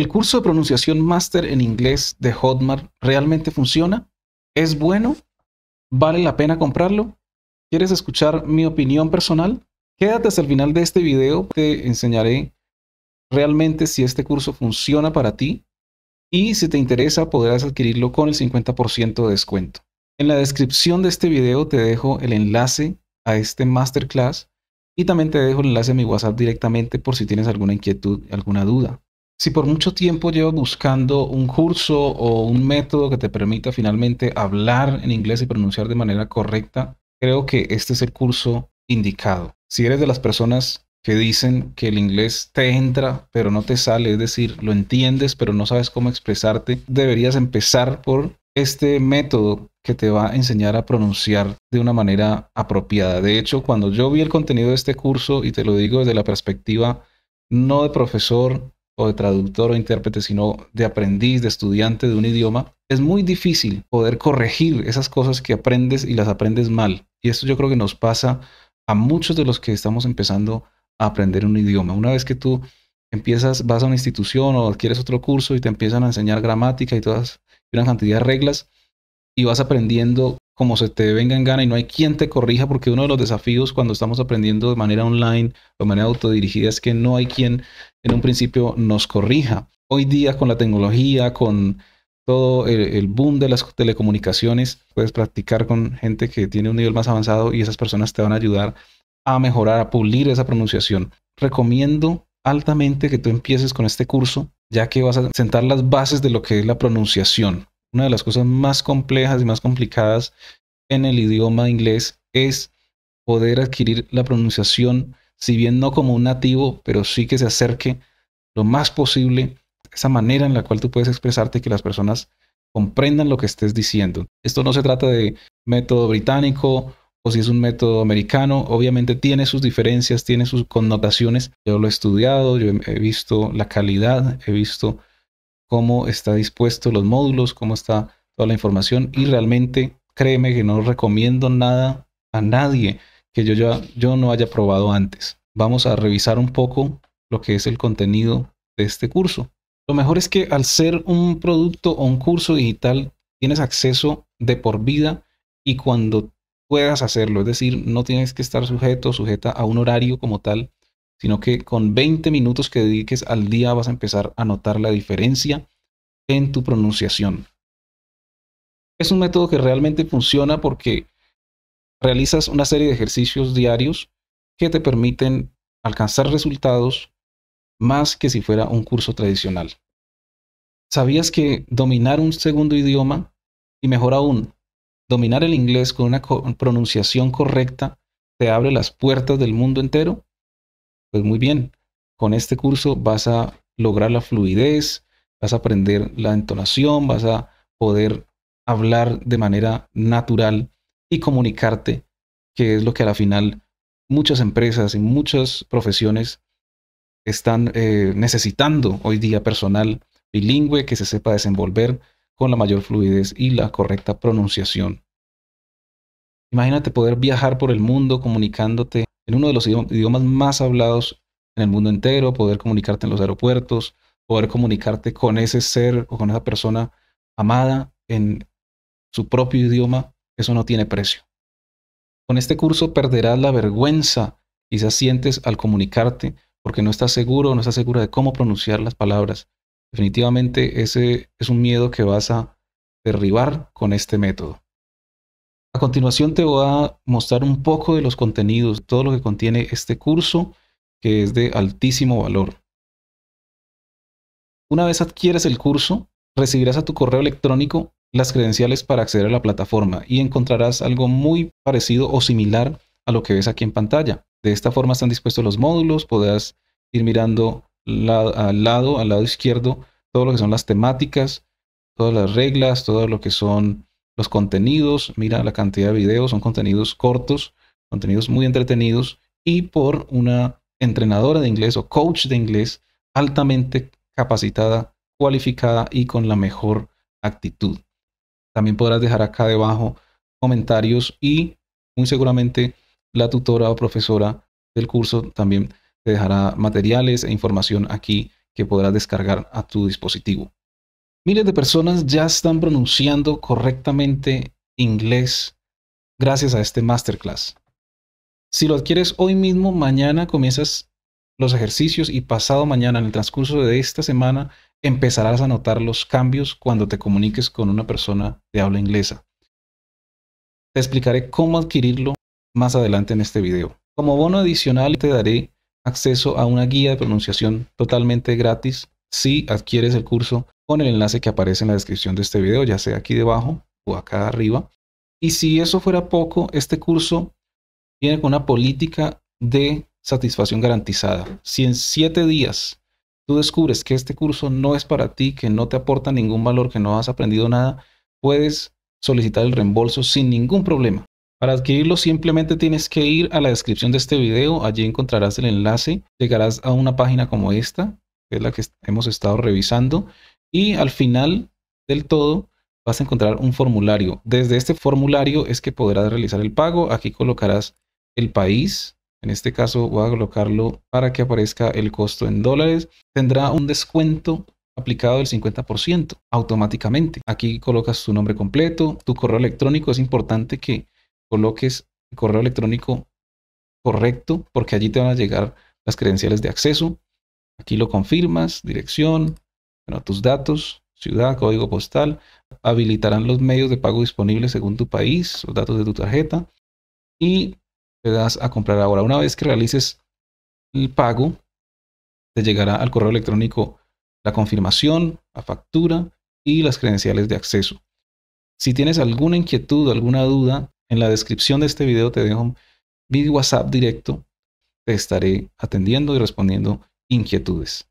¿El curso de pronunciación máster en inglés de Hotmart realmente funciona? ¿Es bueno? ¿Vale la pena comprarlo? ¿Quieres escuchar mi opinión personal? Quédate hasta el final de este video, te enseñaré realmente si este curso funciona para ti y si te interesa podrás adquirirlo con el 50% de descuento. En la descripción de este video te dejo el enlace a este masterclass y también te dejo el enlace a mi WhatsApp directamente por si tienes alguna inquietud, alguna duda. Si por mucho tiempo llevas buscando un curso o un método que te permita finalmente hablar en inglés y pronunciar de manera correcta, creo que este es el curso indicado. Si eres de las personas que dicen que el inglés te entra pero no te sale, es decir, lo entiendes pero no sabes cómo expresarte, deberías empezar por este método que te va a enseñar a pronunciar de una manera apropiada. De hecho, cuando yo vi el contenido de este curso, y te lo digo desde la perspectiva no de profesor o de traductor o intérprete, sino de aprendiz, de estudiante de un idioma, es muy difícil poder corregir esas cosas que aprendes y las aprendes mal. Y esto yo creo que nos pasa a muchos de los que estamos empezando a aprender un idioma. Una vez que tú empiezas, vas a una institución o adquieres otro curso y te empiezan a enseñar gramática y todas una cantidad de reglas y vas aprendiendo como se te venga en gana y no hay quien te corrija porque uno de los desafíos cuando estamos aprendiendo de manera online de manera autodirigida es que no hay quien en un principio nos corrija. Hoy día con la tecnología, con todo el, boom de las telecomunicaciones, puedes practicar con gente que tiene un nivel más avanzado y esas personas te van a ayudar a mejorar, a pulir esa pronunciación. Recomiendo altamente que tú empieces con este curso, ya que vas a sentar las bases de lo que es la pronunciación una de las cosas más complejas y más complicadas en el idioma inglés es poder adquirir la pronunciación, si bien no como un nativo, pero sí que se acerque lo más posible esa manera en la cual tú puedes expresarte que las personas comprendan lo que estés diciendo. Esto no se trata de método británico o si es un método americano, obviamente tiene sus diferencias, tiene sus connotaciones. Yo lo he estudiado, yo he visto la calidad, he visto cómo está dispuesto los módulos, cómo está toda la información y realmente créeme que no recomiendo nada a nadie que yo, ya, yo no haya probado antes. Vamos a revisar un poco lo que es el contenido de este curso. Lo mejor es que al ser un producto o un curso digital, tienes acceso de por vida y cuando puedas hacerlo, es decir, no tienes que estar sujeto, sujeta a un horario como tal, sino que con 20 minutos que dediques al día vas a empezar a notar la diferencia en tu pronunciación. Es un método que realmente funciona porque realizas una serie de ejercicios diarios que te permiten alcanzar resultados más que si fuera un curso tradicional. ¿Sabías que dominar un segundo idioma y mejor aún, dominar el inglés con una pronunciación correcta te abre las puertas del mundo entero? Pues muy bien, con este curso vas a lograr la fluidez, vas a aprender la entonación, vas a poder hablar de manera natural y comunicarte, que es lo que a la final muchas empresas y muchas profesiones están eh, necesitando hoy día personal bilingüe que se sepa desenvolver con la mayor fluidez y la correcta pronunciación. Imagínate poder viajar por el mundo comunicándote en uno de los idiomas más hablados en el mundo entero, poder comunicarte en los aeropuertos, poder comunicarte con ese ser o con esa persona amada en su propio idioma, eso no tiene precio. Con este curso perderás la vergüenza se sientes al comunicarte porque no estás seguro, no estás segura de cómo pronunciar las palabras. Definitivamente ese es un miedo que vas a derribar con este método. Continuación te voy a mostrar un poco de los contenidos, todo lo que contiene este curso, que es de altísimo valor. Una vez adquieres el curso, recibirás a tu correo electrónico las credenciales para acceder a la plataforma y encontrarás algo muy parecido o similar a lo que ves aquí en pantalla. De esta forma están dispuestos los módulos, podrás ir mirando al lado, al lado izquierdo, todo lo que son las temáticas, todas las reglas, todo lo que son los contenidos, mira la cantidad de videos, son contenidos cortos, contenidos muy entretenidos y por una entrenadora de inglés o coach de inglés altamente capacitada, cualificada y con la mejor actitud. También podrás dejar acá debajo comentarios y muy seguramente la tutora o profesora del curso también te dejará materiales e información aquí que podrás descargar a tu dispositivo. Miles de personas ya están pronunciando correctamente inglés gracias a este masterclass. Si lo adquieres hoy mismo, mañana comienzas los ejercicios y pasado mañana, en el transcurso de esta semana, empezarás a notar los cambios cuando te comuniques con una persona de habla inglesa. Te explicaré cómo adquirirlo más adelante en este video. Como bono adicional te daré acceso a una guía de pronunciación totalmente gratis si adquieres el curso con el enlace que aparece en la descripción de este video, ya sea aquí debajo o acá arriba. Y si eso fuera poco, este curso viene con una política de satisfacción garantizada. Si en siete días tú descubres que este curso no es para ti, que no te aporta ningún valor, que no has aprendido nada, puedes solicitar el reembolso sin ningún problema. Para adquirirlo simplemente tienes que ir a la descripción de este video, allí encontrarás el enlace, llegarás a una página como esta, que es la que hemos estado revisando, y al final del todo vas a encontrar un formulario. Desde este formulario es que podrás realizar el pago, aquí colocarás el país, en este caso voy a colocarlo para que aparezca el costo en dólares, tendrá un descuento aplicado del 50% automáticamente. Aquí colocas tu nombre completo, tu correo electrónico, es importante que coloques el correo electrónico correcto porque allí te van a llegar las credenciales de acceso. Aquí lo confirmas, dirección, tus datos, ciudad, código postal. Habilitarán los medios de pago disponibles según tu país, los datos de tu tarjeta y te das a comprar ahora. Una vez que realices el pago, te llegará al correo electrónico la confirmación, la factura y las credenciales de acceso. Si tienes alguna inquietud o alguna duda, en la descripción de este video te dejo mi WhatsApp directo. Te estaré atendiendo y respondiendo inquietudes.